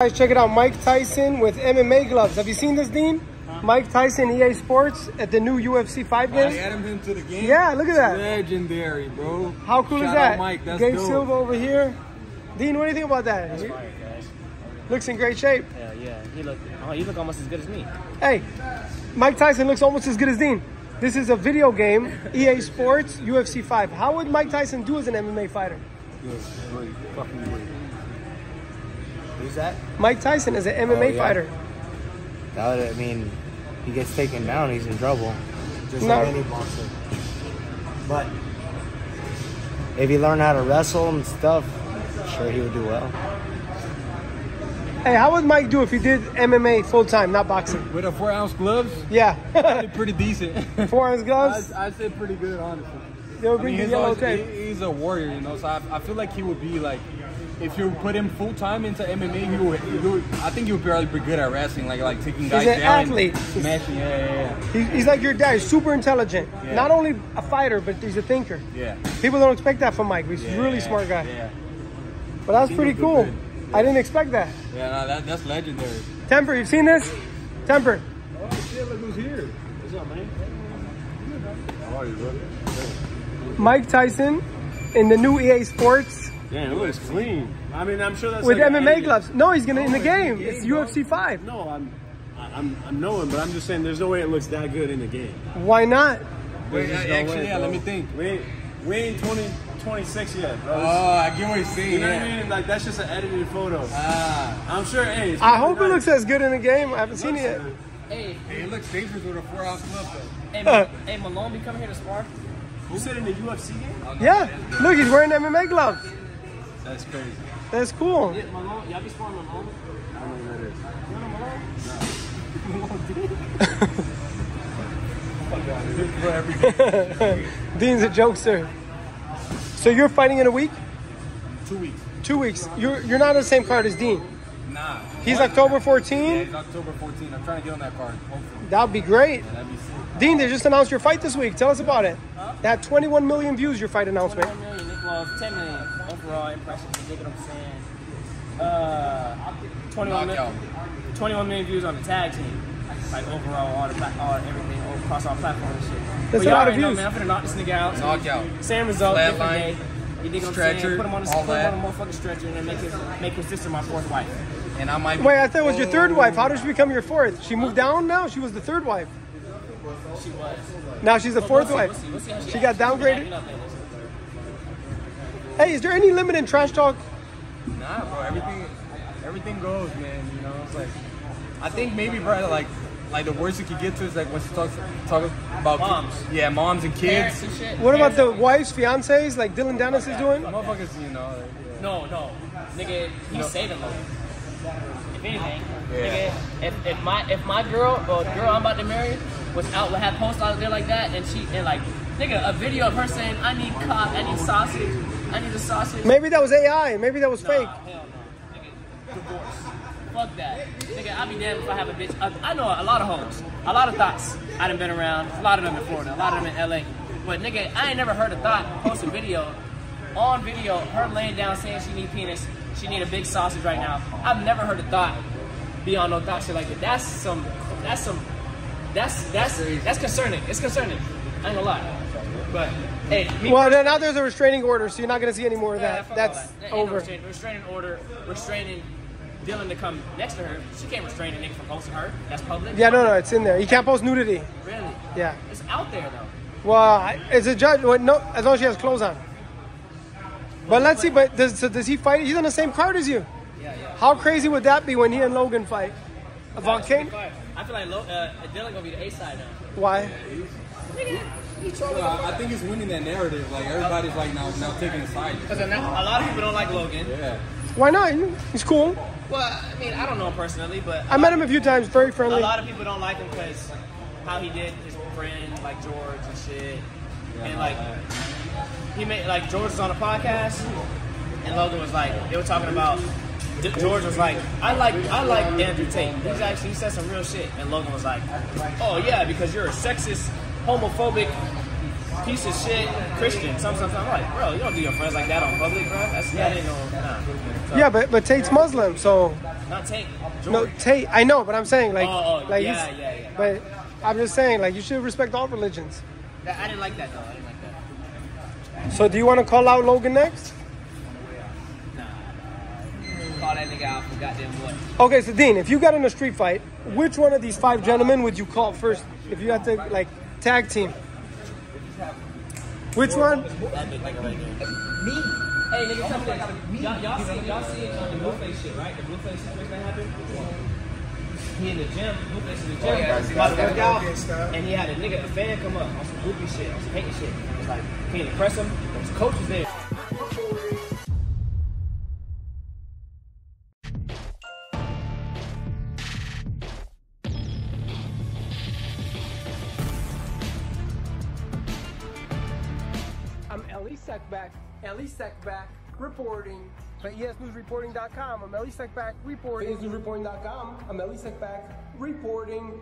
Guys, check it out. Mike Tyson with MMA gloves. Have you seen this, Dean? Mike Tyson, EA Sports, at the new UFC 5 I game. added him to the game. Yeah, look at that. Legendary, bro. How cool Shout is that? Mike, that's Gabe dope. Silva over here. Dean, what do you think about that? Looks in great shape. Hell yeah, he look, oh, he look almost as good as me. Hey, Mike Tyson looks almost as good as Dean. This is a video game, EA Sports, UFC 5. How would Mike Tyson do as an MMA fighter? Good, great, fucking great. Who's that? Mike Tyson is an MMA Oh, yeah. fighter. That would, I mean, he gets taken down, he's in trouble. Just No. like any boxer. But if he learned how to wrestle and stuff, I'm sure he would do well. Hey, how would Mike do if he did MMA full time, not boxing? With a four ounce gloves, Yeah. probably pretty decent. Four ounce gloves. I, I say pretty good, honestly. They'll I mean, he's, always, tape. he- he's a warrior, you know. So I, I feel like he would be like, if you put him full time into MMA, he would, he would. I think he would probably be good at wrestling, like like taking guys he's an down, athlete. and smashing. Yeah, yeah, He's, he's like your dad. He's super intelligent. Yeah. Not only a fighter, but he's a thinker. yeah. yeah. People don't expect that from Mike. He's a really smart guy. Yeah, But that's He pretty cool. good. I didn't expect that. yeah. No, that, that's legendary. Temper, you've seen this? Temper. Oh shit! Look who's here. What's up, man? How are you, bro? Mike Tyson in the new EA Sports Damn, it looks clean. I mean, I'm sure that's with like MMA gloves. No, he's gonna in the Oh, game. in the It's game, bro. UFC 5. No, I'm, I- I'm, I'm knowing, but I'm just saying, there's no way it looks that good in the game. Why not? Wait, There's just uh, no actually, way, yeah. Let me think. We ain't, we ain't 20, 26 yet, bro. Oh, I get what you're saying. you know yeah. what I mean? Like that's just an edited photo. Ah, I'm sure. Hey, it's I probably hope it looks as good in the game. I haven't seen it yet. Looks Hey, hey, it looks dangerous with a four ounce glove though. hey, Ma- hey, Malone be coming here to spar. good. You said in the UFC game? Yeah. Look, he's wearing MMA gloves. That's crazy. That's cool. Yeah, Malone, y'all be sparring Malone. I don't know who that is. You know Malone? Dean's a jokester. So you're fighting in a week? Two weeks. Two weeks. You're you're not on the same card as Dean. Nah. He's What? October Yeah, 14. October 14. I'm trying to get on that card. Hopefully. That'd be great. That'd be sick. Dean, they just announced your fight this week. Tell us about it. That 21 million views, your fight announcement. 21 million, well, 10 million overall impressions. You dig what I'm saying? Uh, 21 Knockout. million, 21 million views on the tag team. Like overall, all the pla- all everything all across all platforms and shit. That's but a y'all lot of already know, views. man. I'm finna knock this nigga out. Knockout. Same result, Flat different line, day. You dig what I'm stretcher, saying? Put him on the all put him on a motherfucking stretcher and then make his make his sister my fourth wife. And I might. Wait, I thought it was your third wife. How did she become your fourth? She moved down now? She was the third wife. She was. Now she's the fourth wife. we'll see, we'll see how She got acts. She's been downgraded? Acting up lately. Hey, is there any limit in trash talk? Nah, bro. Everything, everything goes, man. You know, it's like. I think maybe, bro, like, like the worst you could get to is like when she talks talk about Moms. yeah, moms and kids. and shit. What about the Parents- wives, fiancés, like Dillon Danis is doing? Motherfuckers, you know. Like, yeah. No, no, nigga, he's saving Logan. If anything, Yeah. nigga, if, if my if my girl or girl I'm about to marry was out with had posts out there like that, and she and like nigga a video of her saying I need cop, I need sausage, I need a sausage. Maybe that was AI. Maybe that was Nah, fake. hell no, nigga, divorce. Fuck that, nigga. I'll be damned if I have a bitch. I, I know a lot of hoes, a lot of thoughts. I done been around, a lot of them in Florida, a lot of them in LA. But nigga, I ain't never heard a thought post a video on video, her laying down saying she need penis, she need a big sausage right now. I've never heard a thought be on no thought shit like that. That's some, that's some, that's that's that's concerning. It's concerning. I ain't gonna lie. But hey, me Well, then now there's a restraining order, so you're not going to see any more of that. all That's that. Ain't no over. restraining, restraining order, restraining Dillon to come next to her. She can't restrain a nigga from posting her. That's public. Yeah, no, no, it's in there. You can't post nudity. Really? Yeah. It's out there though. Well, it's a judge. Well, no, as long as she has clothes on. But let's see. But does, so does he fight? He's on the same card as you. Yeah, yeah. How crazy would that be when he and Logan fight? A volcano? I feel like Lo, uh, Dillon gonna be the A side now. Why? Well, I think it's winning that narrative. Like everybody's like now now taking a side. Because a lot of people don't like Logan. Yeah. Why not? He's cool. Well, I mean, I don't know him personally, but I met him a few times. Very friendly. a lot of people don't like him because how he did his friend like George and shit, and like he made like George was on a podcast, and Logan was like they were talking about. D- George was like, I like I like Andrew Tate. He's actually he said some real shit, and Logan was like, Oh yeah, because you're a sexist, homophobic piece of shit Christian. Sometimes I'm like, bro, you don't do your friends like that on public, bro. That's that ain't no nah. So, Yeah, but but Tate's Muslim, so not take. no Tate. I know, but I'm saying like Oh, oh, like yeah, yeah, yeah. But I'm just saying like you should respect all religions. I didn't like that though. I didn't like that. So do you want to call out Logan next? Call that nigga out for goddamn what? Okay, so Dean, if you got in a street fight, which one of these five gentlemen would you call first if you had to like tag team? Which one? That big nigga. Me? Hey, nigga, tell me this. Y'all, y'all see, y'all see it on the Blueface shit, right? The Blueface situation that happened. He in the gym, Blueface in the gym, about to work out, and he had a nigga, a fan come up on some goofy shit, on some hating shit. It was like, can't impress him. His coach was there. I'm Ellie Seckback, Ellie reporting E ESNewsReporting.com. I'm Ellie Seckback reporting. ESNewsReporting.com. I'm Ellie Seckback reporting.